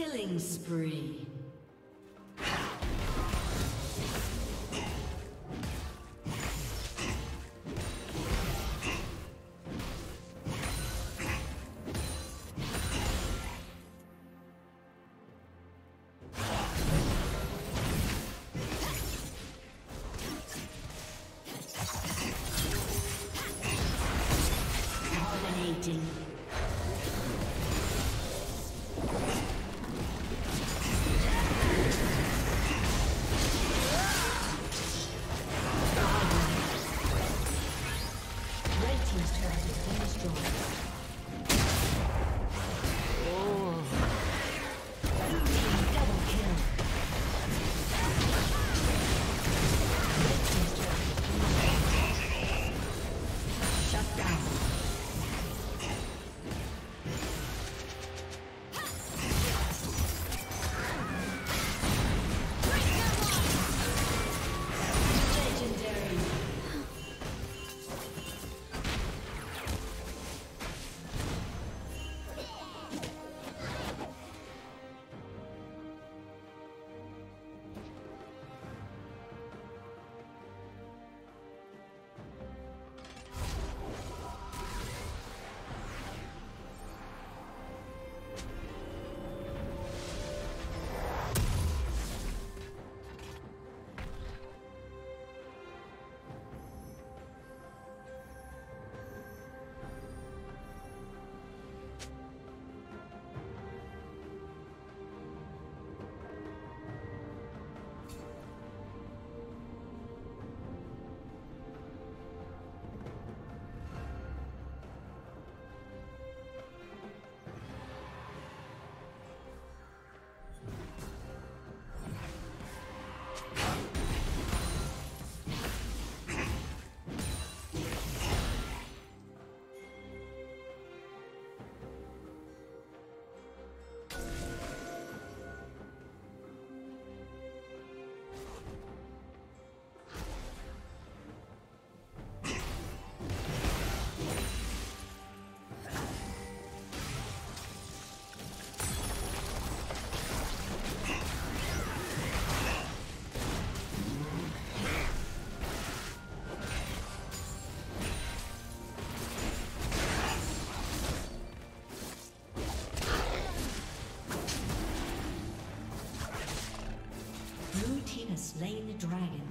Killing spree. Slain the dragon.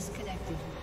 Disconnected.